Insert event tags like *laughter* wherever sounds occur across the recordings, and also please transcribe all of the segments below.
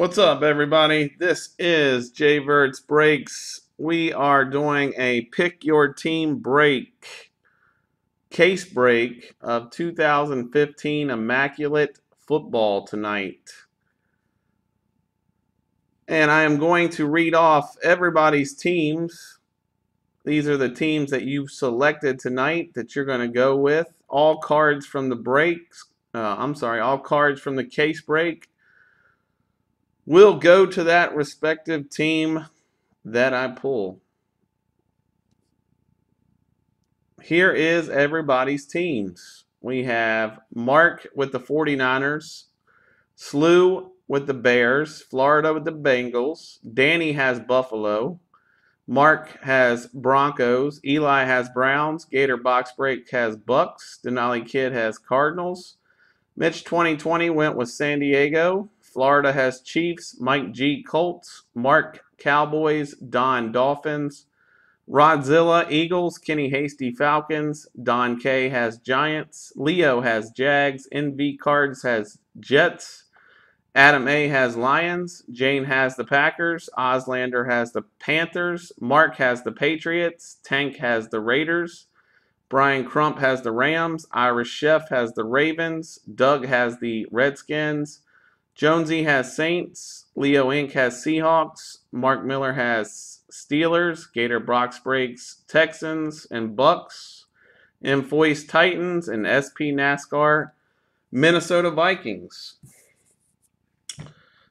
What's up, everybody? This is Jay Virts Breaks. We are doing a pick your team break, case break of 2015 Immaculate Football tonight. And I am going to read off everybody's teams. These are the teams that you've selected tonight that you're going to go with. All cards from the breaks. Uh, I'm sorry, all cards from the case break will go to that respective team that I pull. Here is everybody's teams. We have Mark with the 49ers, Slew with the Bears, Florida with the Bengals, Danny has Buffalo, Mark has Broncos, Eli has Browns, Gator Box Break has Bucks, Denali Kid has Cardinals, Mitch 2020 went with San Diego, Florida has Chiefs, Mike G. Colts, Mark Cowboys, Don Dolphins, Rodzilla Eagles, Kenny Hasty Falcons, Don K has Giants, Leo has Jags, NV Cards has Jets, Adam A has Lions, Jane has the Packers, Oslander has the Panthers, Mark has the Patriots, Tank has the Raiders, Brian Crump has the Rams, Irish Chef has the Ravens, Doug has the Redskins, Jonesy has Saints. Leo Inc. has Seahawks. Mark Miller has Steelers. Gator Brox Breaks Texans and Bucks. Enfoist Titans and SP NASCAR Minnesota Vikings.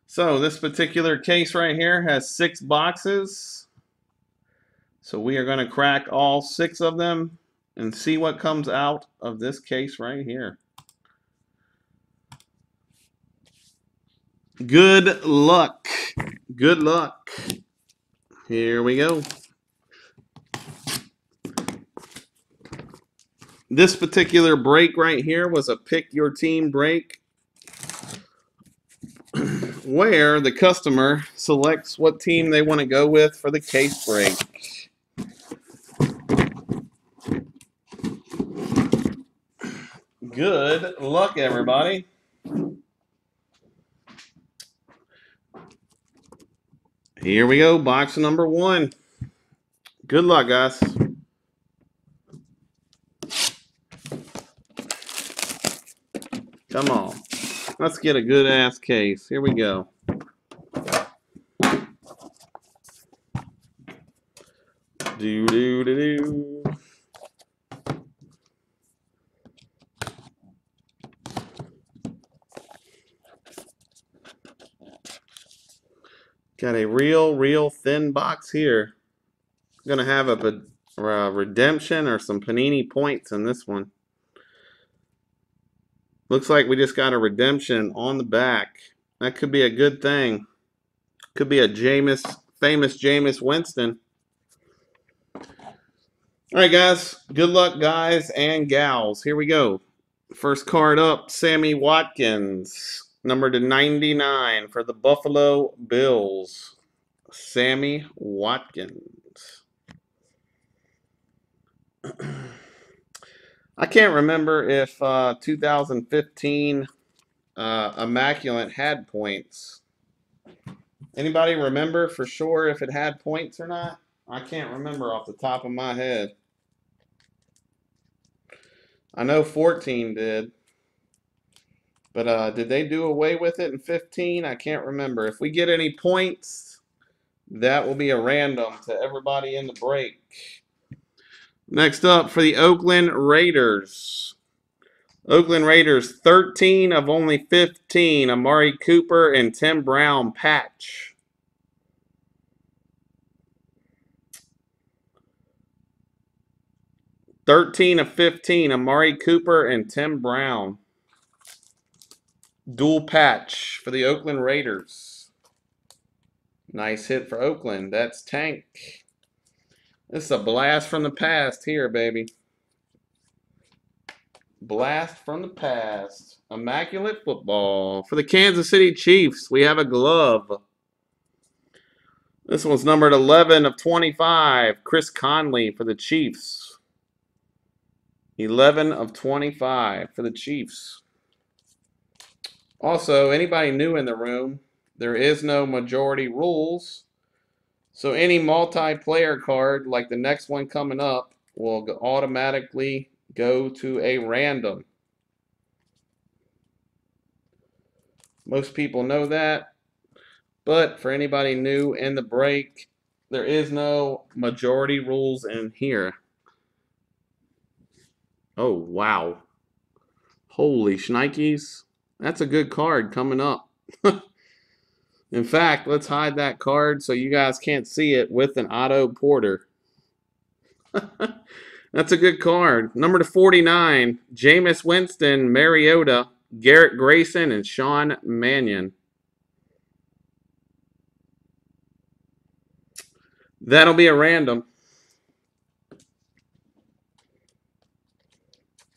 So this particular case right here has six boxes. So we are going to crack all six of them and see what comes out of this case right here. Good luck. Good luck. Here we go. This particular break right here was a pick your team break *clears throat* where the customer selects what team they want to go with for the case break. Good luck, everybody. Here we go, box number one. Good luck, guys. Come on. Let's get a good ass case. Here we go. Do do do do. Got a real, real thin box here. Gonna have a, a redemption or some panini points in this one. Looks like we just got a redemption on the back. That could be a good thing. Could be a Jameis, famous Jameis Winston. All right, guys. Good luck, guys and gals. Here we go. First card up, Sammy Watkins number to 99 for the Buffalo Bills, Sammy Watkins. *clears throat* I can't remember if uh, 2015 uh, Immaculate had points. Anybody remember for sure if it had points or not? I can't remember off the top of my head. I know 14 did. But uh, did they do away with it in 15? I can't remember. If we get any points, that will be a random to everybody in the break. Next up for the Oakland Raiders. Oakland Raiders, 13 of only 15. Amari Cooper and Tim Brown patch. Thirteen of fifteen, Amari Cooper and Tim Brown. Dual patch for the Oakland Raiders. Nice hit for Oakland. That's Tank. This is a blast from the past here, baby. Blast from the past. Immaculate football. For the Kansas City Chiefs, we have a glove. This one's numbered 11 of 25. Chris Conley for the Chiefs. 11 of 25 for the Chiefs. Also, anybody new in the room, There is no majority rules. So any multiplayer card, like the next one coming up, will automatically go to a random. Most people know that. But for anybody new in the break, there is no majority rules in here. Oh, wow. Holy shnikes. That's a good card coming up. *laughs* in fact, let's hide that card so you guys can't see it with an Otto Porter. *laughs* That's a good card. Number to 49, Jameis Winston, Mariota, Garrett Grayson, and Sean Mannion. That'll be a random.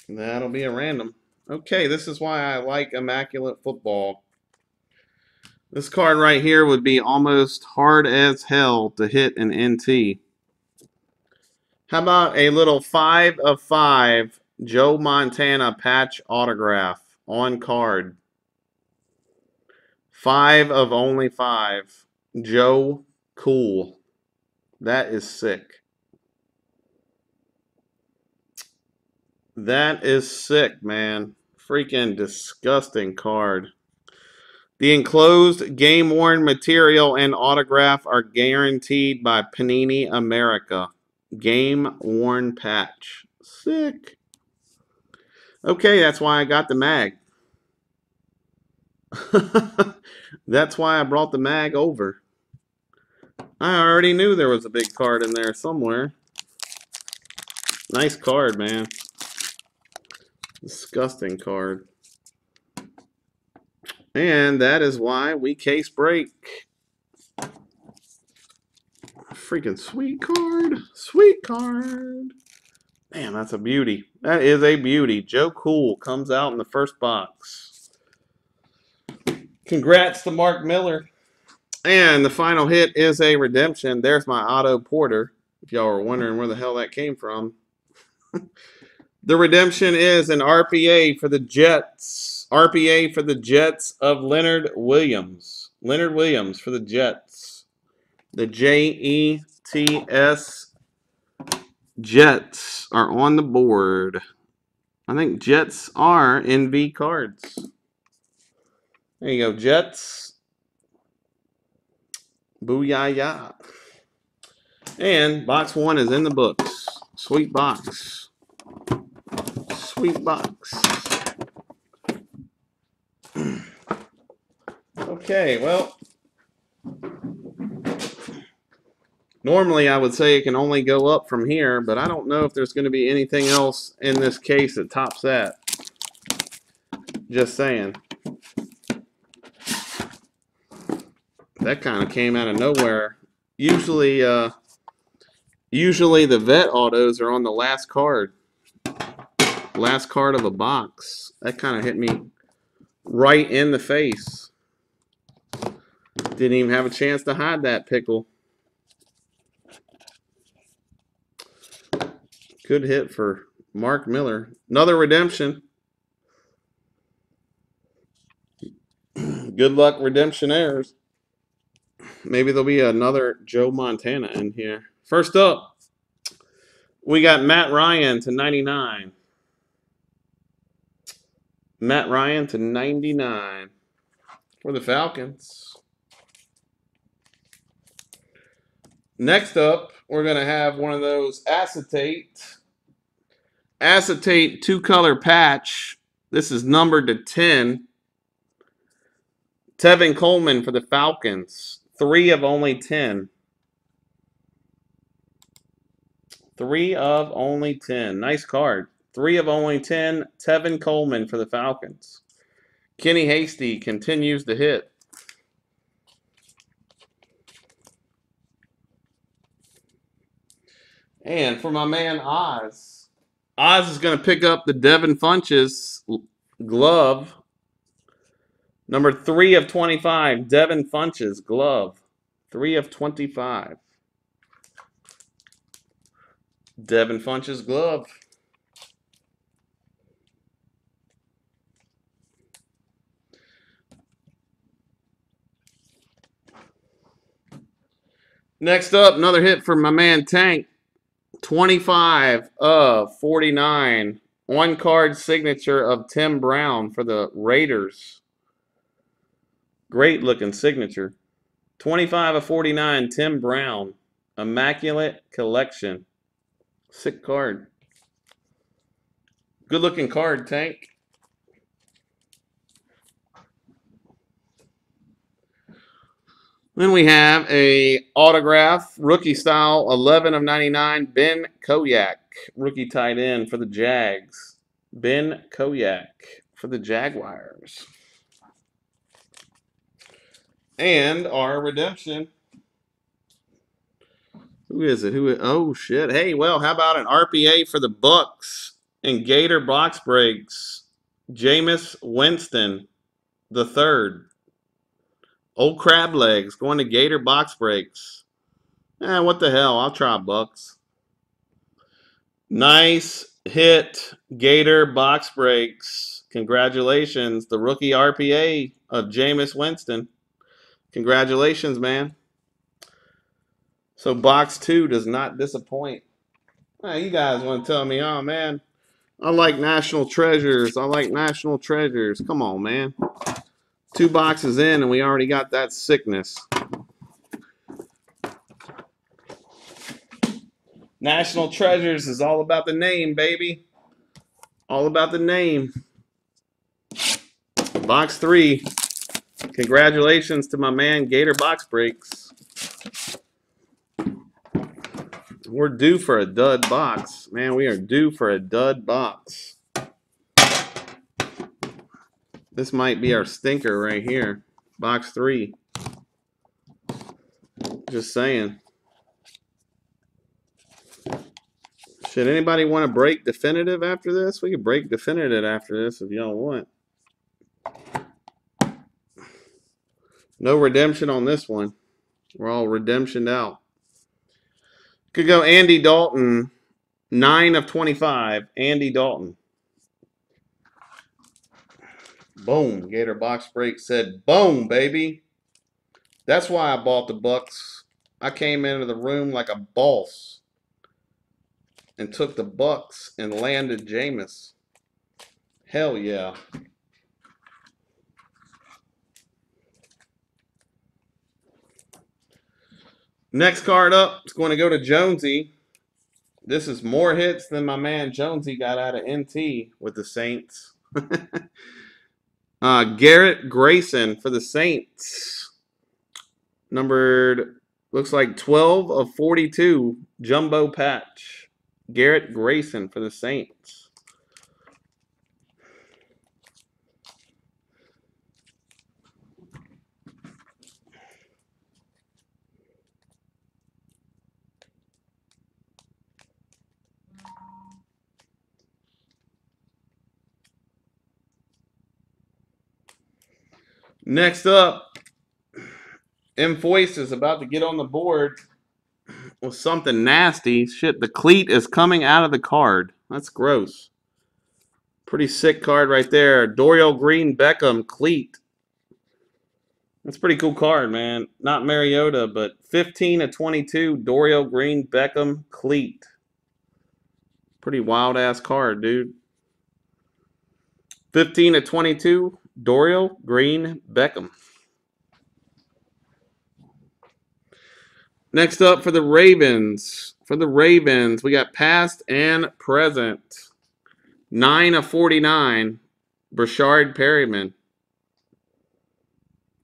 That'll be a random. Okay, this is why I like Immaculate Football. This card right here would be almost hard as hell to hit an NT. How about a little 5 of 5 Joe Montana patch autograph on card? 5 of only 5. Joe Cool. That is sick. That is sick, man. Freaking disgusting card. The enclosed game worn material and autograph are guaranteed by Panini America. Game worn patch. Sick. Okay, that's why I got the mag. *laughs* that's why I brought the mag over. I already knew there was a big card in there somewhere. Nice card, man. Disgusting card. And that is why we case break. Freaking sweet card. Sweet card. Man, that's a beauty. That is a beauty. Joe Cool comes out in the first box. Congrats to Mark Miller. And the final hit is a redemption. There's my Otto Porter. If y'all were wondering where the hell that came from. *laughs* the redemption is an RPA for the Jets. RPA for the Jets of Leonard Williams. Leonard Williams for the Jets. The J-E-T-S Jets are on the board. I think Jets are NV cards. There you go, Jets. Booyah! Yah. And box one is in the books. Sweet box. Box. okay, well. Normally I would say it can only go up from here, but I don't know if there's going to be anything else in this case that tops that. Just saying. that kind of came out of nowhere. Usually, uh, usually the vet autos are on the last card, last card of a box. That kind of hit me right in the face. Didn't even have a chance to hide that pickle. Good hit for Mark Miller. Another redemption. *clears throat* Good luck, redemptionaires maybe there'll be another Joe Montana in here. First up, we got Matt Ryan to 99. Matt Ryan to 99 for the Falcons. Next up, we're going to have one of those acetate acetate two color patch. This is numbered to 10. Tevin Coleman for the Falcons. Three of only 10. Three of only 10. Nice card. Three of only 10. Tevin Coleman for the Falcons. Kenny Hasty continues to hit. And for my man Oz, Oz is going to pick up the Devin Funchess glove Number three of 25, Devin Funchess, glove. Three of 25. Devin Funchess, glove. Next up, another hit from my man Tank. 25 of 49. One card signature of Tim Brown for the Raiders. Great looking signature. 25 of 49, Tim Brown. Immaculate Collection. Sick card. Good looking card, Tank. Then we have a autograph, rookie style, 11 of 99, Ben Koyack, rookie tight end for the Jags. Ben Koyack for the Jaguars. And our redemption. Who is it? Who? Is, oh shit! Hey, well, how about an RPA for the Bucks and Gator box breaks? Jameis Winston, the third. Old crab legs going to Gator box breaks. Eh, what the hell? I'll try Bucks. Nice hit, Gator box breaks. Congratulations, the rookie RPA of Jameis Winston. Congratulations, man. So box two does not disappoint. You guys want to tell me, oh man, I like national treasures. I like national treasures. Come on, man. Two boxes in and we already got that sickness. National Treasures is all about the name, baby. All about the name. Box three. Congratulations to my man Gator Box Breaks. We're due for a dud box. Man, we are due for a dud box. This might be our stinker right here. Box three. Just saying. Should anybody want to break definitive after this? We could break definitive after this if y'all want. No redemption on this one. We're all redemptioned out. Could go Andy Dalton, 9 of 25. Andy Dalton. Boom. Gator box break said, boom, baby. That's why I bought the Bucks. I came into the room like a boss and took the Bucks and landed Jameis. Hell yeah. Next card up is going to go to Jonesy. This is more hits than my man Jonesy got out of NT with the Saints. *laughs* uh, Garrett Grayson for the Saints. Numbered, looks like 12 of 42, jumbo patch. Garrett Grayson for the Saints. Next up, M. Foist is about to get on the board with something nasty. Shit, the cleat is coming out of the card. That's gross. Pretty sick card right there. Dorial Green Beckham cleat. That's pretty cool card, man. Not Mariota, but 15 to 22 Dorial Green Beckham cleat. Pretty wild ass card, dude. 15 to 22 Dorial Green Beckham. Next up for the Ravens. For the Ravens, we got past and present. 9 of 49. Breshad Perriman.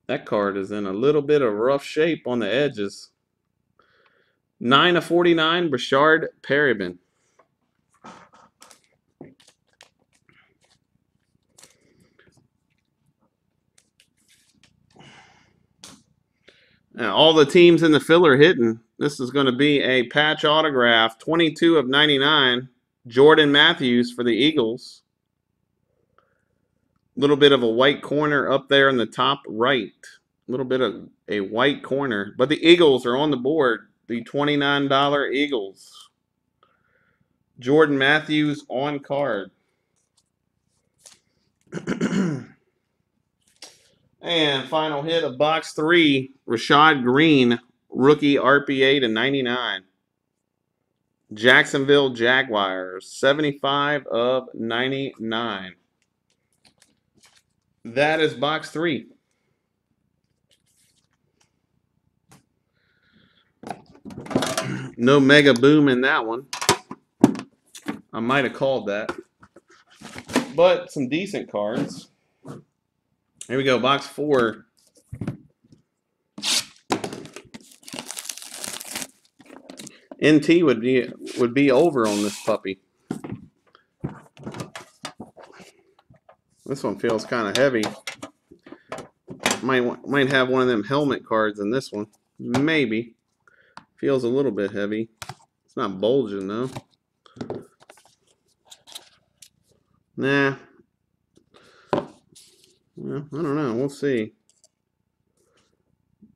That card is in a little bit of rough shape on the edges. 9 of 49, Breshad Perriman. All the teams in the filler hitting. This is going to be a patch autograph, 22 of 99. Jordan Matthews for the Eagles. A little bit of a white corner up there in the top right. A little bit of a white corner. But the Eagles are on the board. The $29 Eagles. Jordan Matthews on card. *clears throat* And final hit of box three, Rashad Greene, rookie RPA to 99. Jacksonville Jaguars, 75 of 99. That is box three. No mega boom in that one. I might have called that. But some decent cards. Here we go, box four. NT would be would be over on this puppy. This one feels kind of heavy. Might might have one of them helmet cards in this one. Maybe. Feels a little bit heavy. It's not bulging though. Nah. Well, I don't know. We'll see.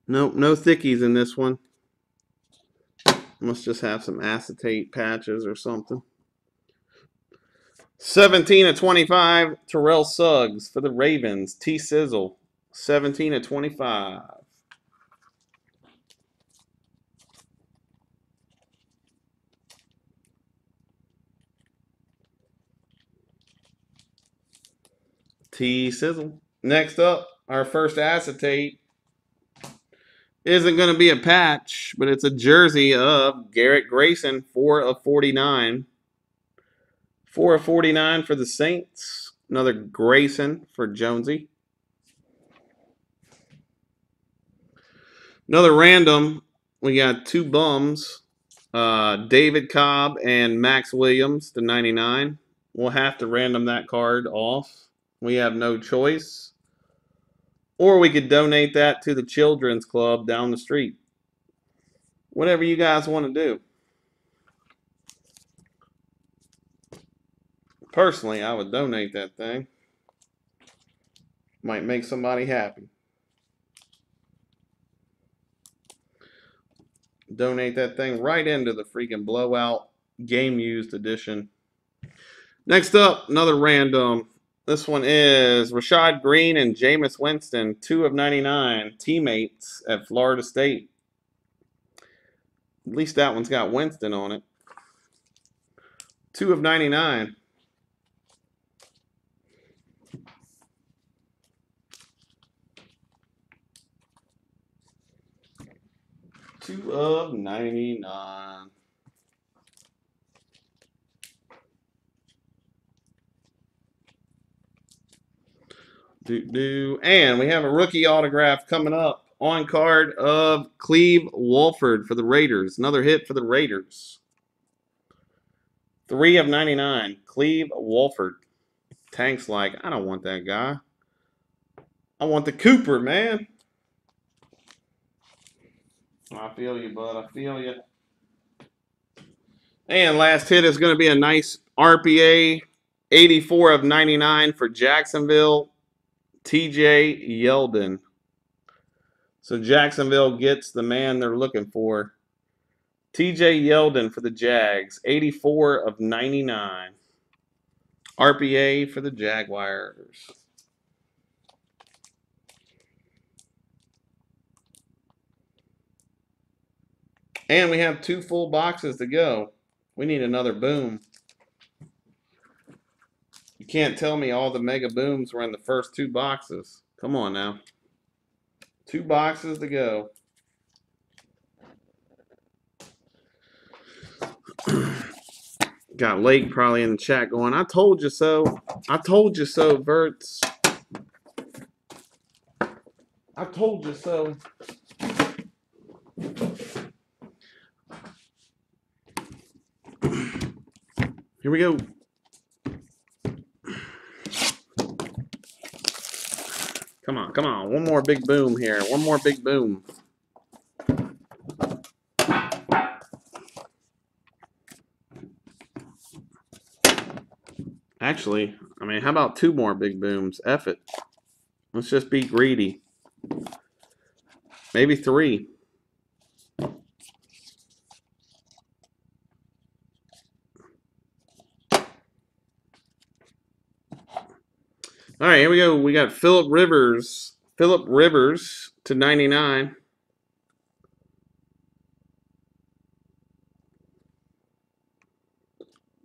Nope, no thickies in this one. Must just have some acetate patches or something. 17 of 25, Terrell Suggs for the Ravens. T Sizzle, 17 of 25. T Sizzle. Next up, our first acetate isn't going to be a patch, but it's a jersey of Garrett Grayson, 4 of 49. 4 of 49 for the Saints. Another Grayson for Jonesy. Another random. We got two bums. Uh, David Cobb and Max Williams to 99. We'll have to random that card off. We have no choice. Or we could donate that to the children's club down the street. Whatever you guys want to do. Personally, I would donate that thing. Might make somebody happy. Donate that thing right into the freaking blowout game used edition. Next up, another random this one is Rashad Greene and Jameis Winston, 2 of 99, teammates at Florida State. At least that one's got Winston on it. 2 of 99. Two of 99. Do, do. And we have a rookie autograph coming up on card of Cleve Walford for the Raiders. Another hit for the Raiders. Three of 99. Cleve Walford. Tank's like, I don't want that guy. I want the Cooper, man. I feel you, bud. I feel you. And last hit is going to be a nice RPA 84 of 99 for Jacksonville. TJ Yeldon. So Jacksonville gets the man they're looking for. TJ Yeldon for the Jags, 84 of 99. RPA for the Jaguars. And we have two full boxes to go. We need another boom. You can't tell me all the mega booms were in the first two boxes. Come on now. Two boxes to go. Got Lake probably in the chat going, I told you so. I told you so, Virts. I told you so. Here we go. Come on, come on. One more big boom here. One more big boom. Actually, I mean, how about two more big booms? F it. Let's just be greedy. Maybe three. All right, here we go. We got Philip Rivers. Philip Rivers to 99.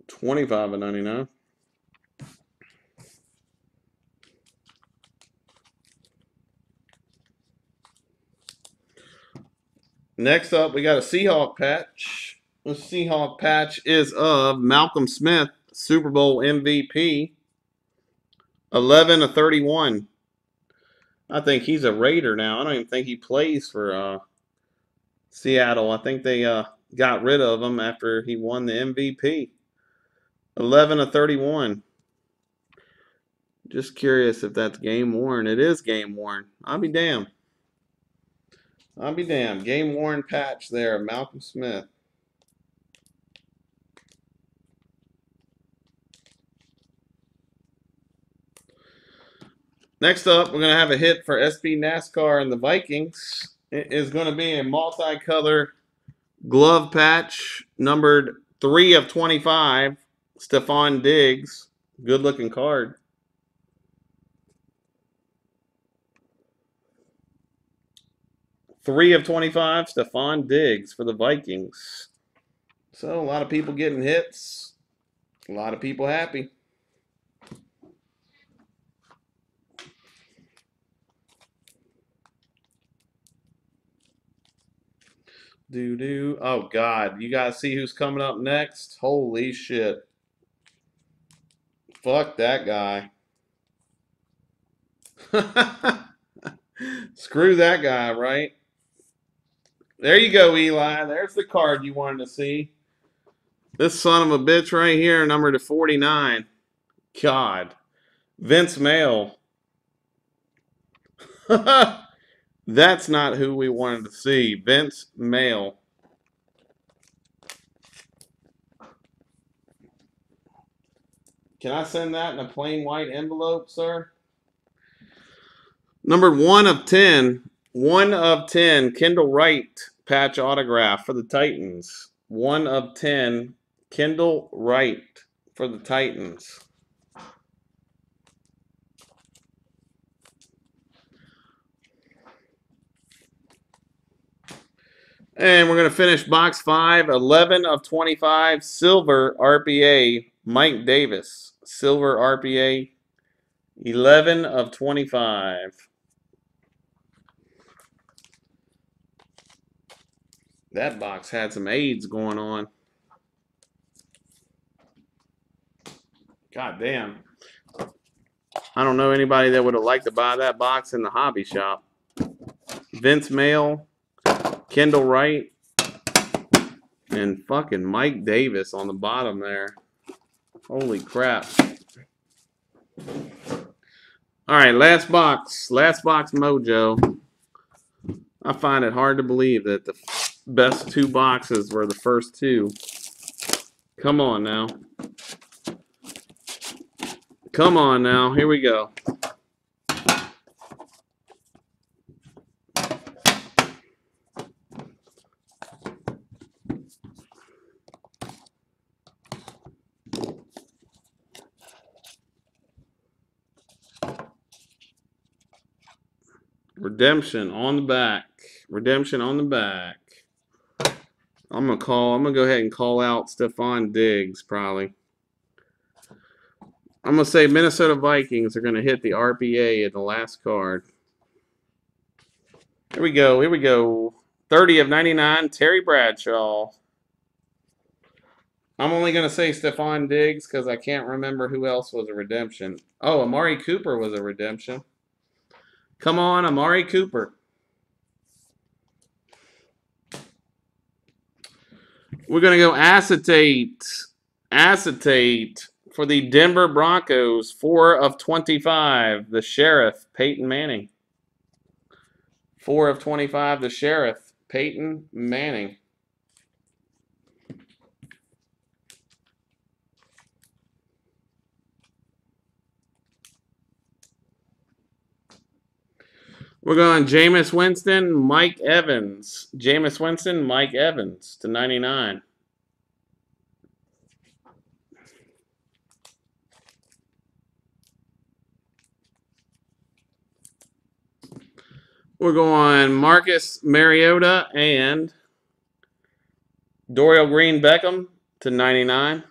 Twenty-five and ninety-nine. Next up, we got a Seahawk patch. The Seahawk patch is of Malcolm Smith, Super Bowl MVP. 11 of 31. I think he's a Raider now. I don't even think he plays for uh, Seattle. I think they uh, got rid of him after he won the MVP. 11 of 31. Just curious if that's game worn. It is game worn. I'll be damned. I'll be damned. Game worn patch there, Malcolm Smith. Next up, we're going to have a hit for SB NASCAR and the Vikings. It is going to be a multicolor glove patch, numbered 3 of 25. Stefon Diggs. Good looking card. Three of 25, Stefon Diggs for the Vikings. So, a lot of people getting hits. A lot of people happy. Do do. Oh God, you guys see who's coming up next? Holy shit! Fuck that guy. *laughs* Screw that guy, right? There you go, Eli. There's the card you wanted to see. This son of a bitch right here, number to 49. God. Vince Mayle. *laughs* That's not who we wanted to see. Vince Mayle. Can I send that in a plain white envelope, sir? Number one of 10. One of 10. Kendall Wright patch autograph for the Titans. One of 10. Kendall Wright for the Titans. And we're going to finish box five, 11 of 25, silver RPA, Mike Davis. Silver RPA, 11 of 25. That box had some AIDS going on. God damn. I don't know anybody that would have liked to buy that box in the hobby shop. Vince Mayle, Kendall Wright, and fucking Mike Davis on the bottom there. Holy crap. All right, last box. Last box mojo. I find it hard to believe that the best two boxes were the first two. Come on now. Come on now. Here we go. Redemption on the back. Redemption on the back. I'm gonna call. I'm gonna go ahead and call out Stefon Diggs probably. I'm gonna say Minnesota Vikings are gonna hit the RPA in the last card. Here we go. Here we go. 30 of 99. Terry Bradshaw. I'm only gonna say Stefon Diggs because I can't remember who else was a redemption. Oh, Amari Cooper was a redemption. Come on, Amari Cooper. We're going to go acetate. Acetate for the Denver Broncos. 4 of 25. The Sheriff, Peyton Manning. 4 of 25. The Sheriff, Peyton Manning. We're going Jameis Winston, Mike Evans. Jameis Winston, Mike Evans to 99. We're going Marcus Mariota and Dorial Green Beckham to 99.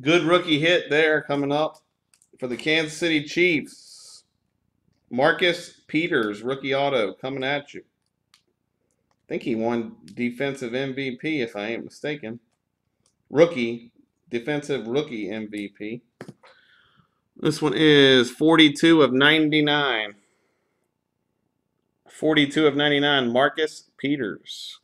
Good rookie hit there coming up for the Kansas City Chiefs. Marcus Peters, rookie auto, coming at you. I think he won defensive MVP, if I ain't mistaken. Rookie, defensive rookie MVP. This one is 42 of 99. 42 of 99, Marcus Peters.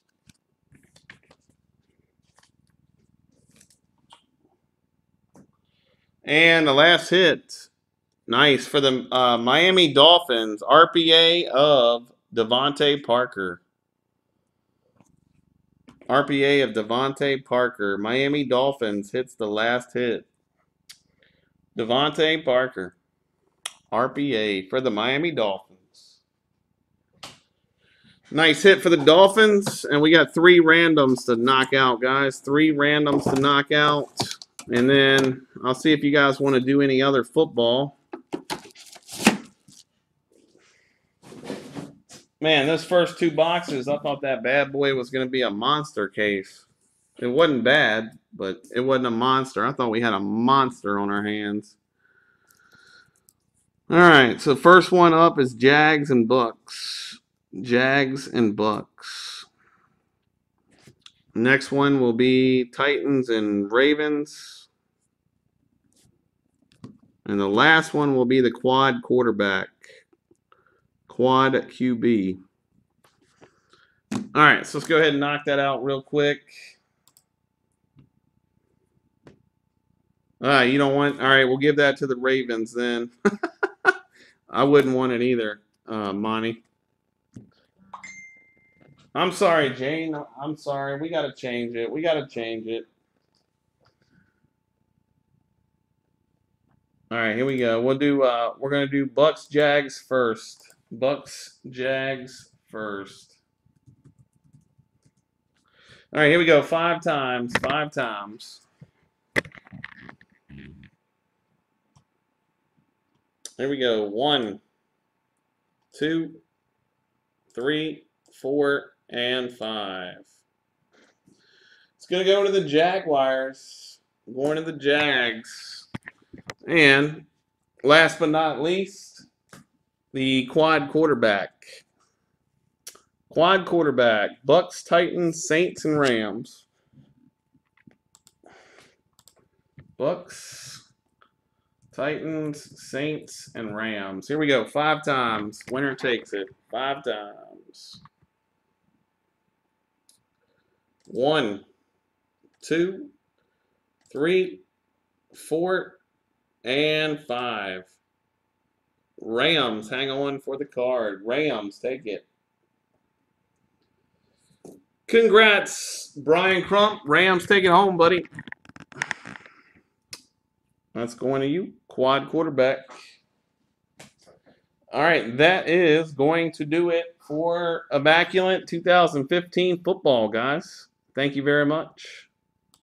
And the last hit, nice for the uh, Miami Dolphins, RPA of DeVante Parker. RPA of DeVante Parker. Miami Dolphins hits the last hit. DeVante Parker. RPA for the Miami Dolphins. Nice hit for the Dolphins. And we got three randoms to knock out, guys. Three randoms to knock out. And then I'll see if you guys want to do any other football. Man, those first two boxes, I thought that bad boy was going to be a monster case. It wasn't bad, but it wasn't a monster. I thought we had a monster on our hands. All right, so first one up is Jags and Bucks. Jags and Bucks. Next one will be Titans and Ravens. And the last one will be the quad quarterback. Quad QB. All right, so let's go ahead and knock that out real quick. Ah, you don't want. All right, we'll give that to the Ravens then. *laughs* I wouldn't want it either, uh, Monty. I'm sorry, Jane. I'm sorry. We got to change it. We got to change it. All right, here we go. We'll do. Uh, we're gonna do Bucks Jags first. Bucks Jags first. All right, here we go. Five times. Five times. Here we go. One, two, three, four, and five. It's going to go to the Jaguars. Going to the Jags. And last but not least, the quad quarterback. Quad quarterback. Bucks, Titans, Saints, and Rams. Bucks, Titans, Saints, and Rams. Here we go. Five times. Winner takes it. Five times. One, two, three, four, and five. Rams, hang on for the card. Rams, take it. Congrats, Brian Crump. Rams, take it home, buddy. That's going to you, quad quarterback. All right, that is going to do it for Immaculate 2015 football, guys. Thank you very much.